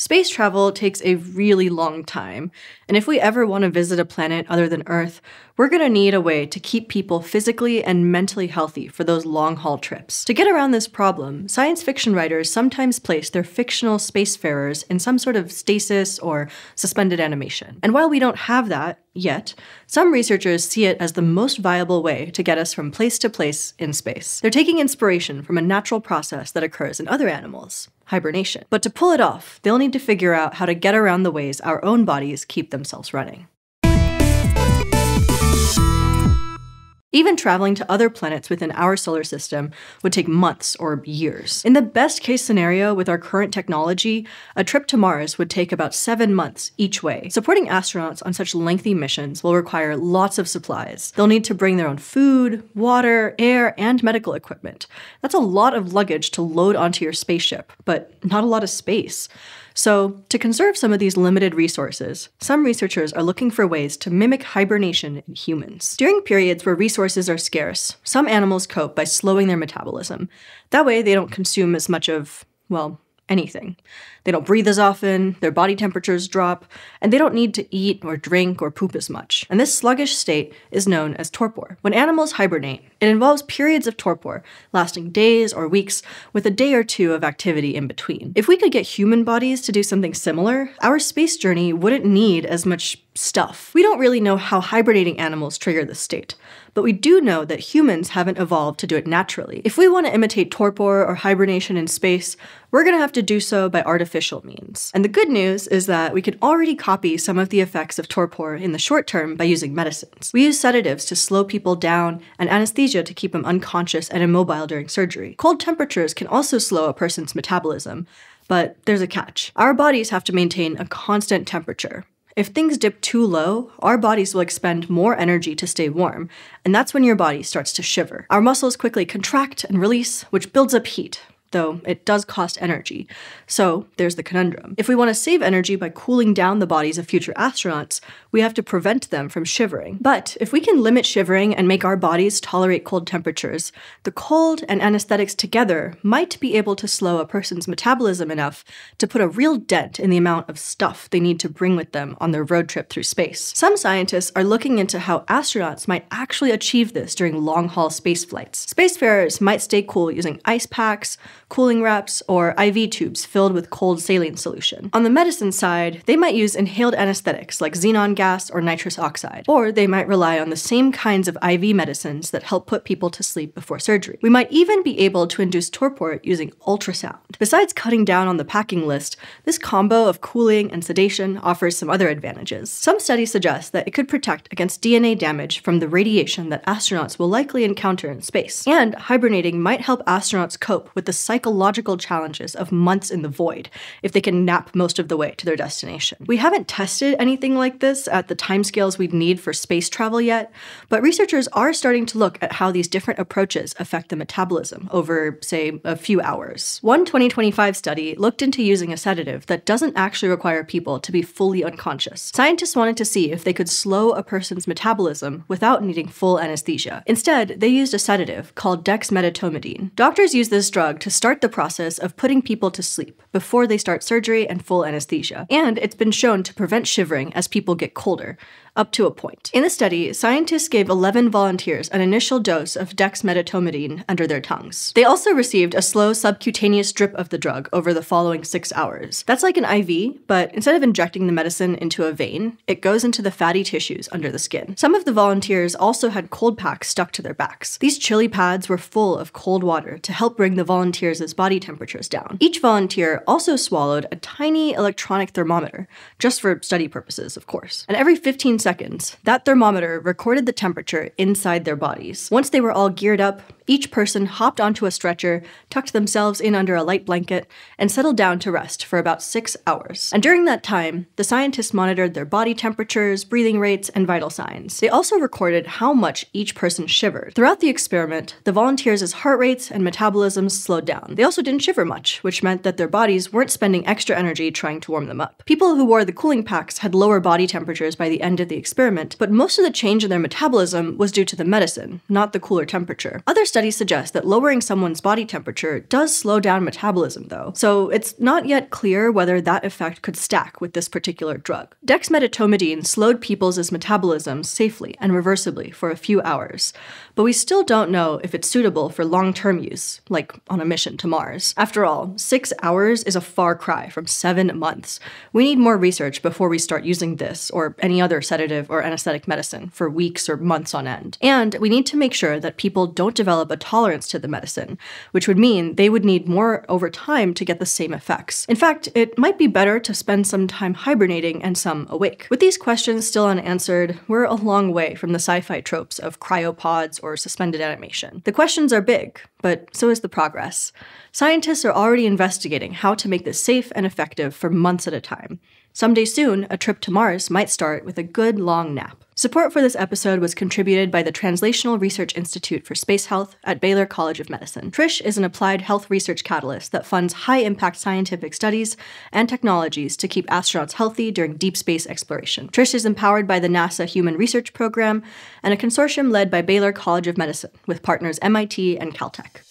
Space travel takes a really long time, and if we ever want to visit a planet other than Earth, we're going to need a way to keep people physically and mentally healthy for those long haul trips. To get around this problem, science fiction writers sometimes place their fictional spacefarers in some sort of stasis or suspended animation. And while we don't have that yet, some researchers see it as the most viable way to get us from place to place in space. They're taking inspiration from a natural process that occurs in other animals hibernation. But to pull it off, they'll need to figure out how to get around the ways our own bodies keep themselves running. Even traveling to other planets within our solar system would take months or years. In the best case scenario with our current technology, a trip to Mars would take about seven months each way. Supporting astronauts on such lengthy missions will require lots of supplies. They'll need to bring their own food, water, air, and medical equipment. That's a lot of luggage to load onto your spaceship, but not a lot of space. So, to conserve some of these limited resources, some researchers are looking for ways to mimic hibernation in humans. During periods where resources are scarce, some animals cope by slowing their metabolism. That way, they don't consume as much of, well, anything. They don't breathe as often, their body temperatures drop, and they don't need to eat or drink or poop as much. And this sluggish state is known as torpor. When animals hibernate, it involves periods of torpor, lasting days or weeks, with a day or two of activity in between. If we could get human bodies to do something similar, our space journey wouldn't need as much stuff. We don't really know how hibernating animals trigger this state, but we do know that humans haven't evolved to do it naturally. If we want to imitate torpor or hibernation in space, we're going to have to do so by artificial means. And the good news is that we can already copy some of the effects of torpor in the short term by using medicines. We use sedatives to slow people down and anesthesia to keep them unconscious and immobile during surgery. Cold temperatures can also slow a person's metabolism, but there's a catch. Our bodies have to maintain a constant temperature. If things dip too low, our bodies will expend more energy to stay warm, and that's when your body starts to shiver. Our muscles quickly contract and release, which builds up heat, though it does cost energy. So there's the conundrum. If we want to save energy by cooling down the bodies of future astronauts, we have to prevent them from shivering. But if we can limit shivering and make our bodies tolerate cold temperatures, the cold and anesthetics together might be able to slow a person's metabolism enough to put a real dent in the amount of stuff they need to bring with them on their road trip through space. Some scientists are looking into how astronauts might actually achieve this during long haul space flights. Spacefarers might stay cool using ice packs, cooling wraps, or IV tubes filled with cold saline solution. On the medicine side, they might use inhaled anesthetics like xenon gas or nitrous oxide, or they might rely on the same kinds of IV medicines that help put people to sleep before surgery. We might even be able to induce torpor using ultrasound. Besides cutting down on the packing list, this combo of cooling and sedation offers some other advantages. Some studies suggest that it could protect against DNA damage from the radiation that astronauts will likely encounter in space. And hibernating might help astronauts cope with the psychological challenges of months in the void if they can nap most of the way to their destination. We haven't tested anything like this at the timescales we'd need for space travel yet, but researchers are starting to look at how these different approaches affect the metabolism over, say, a few hours. One 2025 study looked into using a sedative that doesn't actually require people to be fully unconscious. Scientists wanted to see if they could slow a person's metabolism without needing full anesthesia. Instead, they used a sedative called dexmedetomidine. Doctors use this drug to start the process of putting people to sleep before they start surgery and full anesthesia. And it's been shown to prevent shivering as people get colder, up to a point. In the study, scientists gave 11 volunteers an initial dose of dexmedetomidine under their tongues. They also received a slow subcutaneous drip of the drug over the following six hours. That's like an IV, but instead of injecting the medicine into a vein, it goes into the fatty tissues under the skin. Some of the volunteers also had cold packs stuck to their backs. These chili pads were full of cold water to help bring the volunteers' body temperatures down. Each volunteer also swallowed a tiny electronic thermometer, just for study purposes, of course. And every 15 seconds, that thermometer recorded the temperature inside their bodies. Once they were all geared up, each person hopped onto a stretcher, tucked themselves in under a light blanket, and settled down to rest for about six hours. And during that time, the scientists monitored their body temperatures, breathing rates, and vital signs. They also recorded how much each person shivered. Throughout the experiment, the volunteers' heart rates and metabolisms slowed down. They also didn't shiver much, which meant that their bodies weren't spending extra energy trying to warm them up. People who wore the cooling packs had lower body temperatures by the end of the experiment, but most of the change in their metabolism was due to the medicine, not the cooler temperature. Other studies suggest that lowering someone's body temperature does slow down metabolism, though, so it's not yet clear whether that effect could stack with this particular drug. Dexmedetomidine slowed people's metabolism safely and reversibly for a few hours, but we still don't know if it's suitable for long term use, like on a mission to Mars. After all, six hours is a far cry from seven months. We need more research before we start using this or any other sedative or anesthetic medicine for weeks or months on end. And we need to make sure that people don't develop a tolerance to the medicine, which would mean they would need more over time to get the same effects. In fact, it might be better to spend some time hibernating and some awake. With these questions still unanswered, we're a long way from the sci fi tropes of cryopods or suspended animation. The questions are big, but so is the progress. Scientists are already investigating how to make this safe and effective for months at a time. Someday soon, a trip to Mars might start with a good long nap. Support for this episode was contributed by the Translational Research Institute for Space Health at Baylor College of Medicine. TRISH is an applied health research catalyst that funds high impact scientific studies and technologies to keep astronauts healthy during deep space exploration. TRISH is empowered by the NASA Human Research Program and a consortium led by Baylor College of Medicine with partners MIT and Caltech.